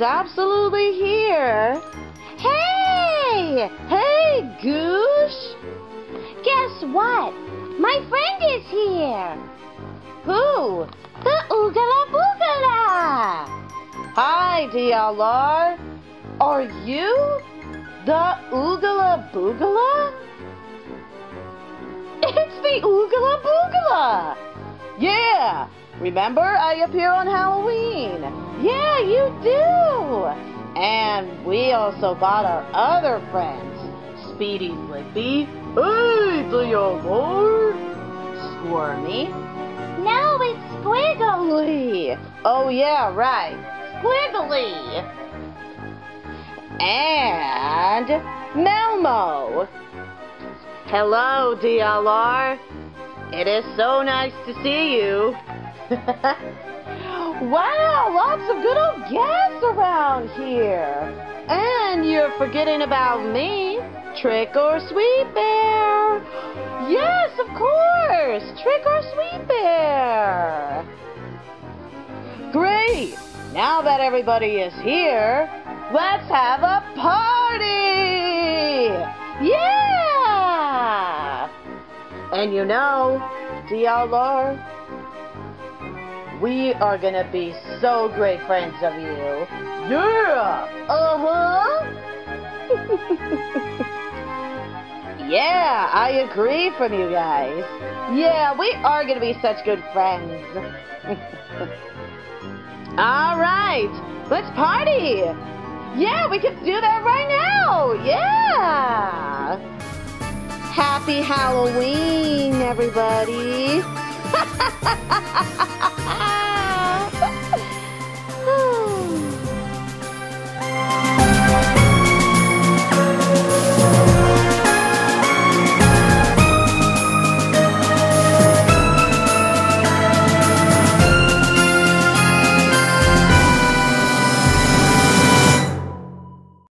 absolutely here. Hey! Hey, Goosh! Guess what? My friend is here. Who? The Oogala Boogala. Hi, DLR. Are you the Oogala Boogala? It's the Oogala Boogala! Yeah! Remember I appear on Halloween? Yeah, you do! And we also got our other friends. Speedy Flippy. Hey, DLR! Squirmy. No, it's Squiggly. Oh, yeah, right. Squiggly. And Melmo. Hello, DLR. It is so nice to see you. wow, lots of good old guests around here. And you're forgetting about me, Trick or Sweet Bear. Yes, of course, Trick or Sweet Bear. Great! Now that everybody is here, let's have a party! And you know, DLR, we are gonna be so great friends of you. Yeah! Uh-huh! yeah, I agree from you guys. Yeah, we are gonna be such good friends. All right, let's party. Yeah, we can do that right now. Yeah. Happy Halloween, everybody.